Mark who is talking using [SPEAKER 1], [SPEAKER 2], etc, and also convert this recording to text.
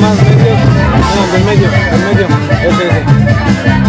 [SPEAKER 1] más medios. No, del medio, del medio. Ese, ese.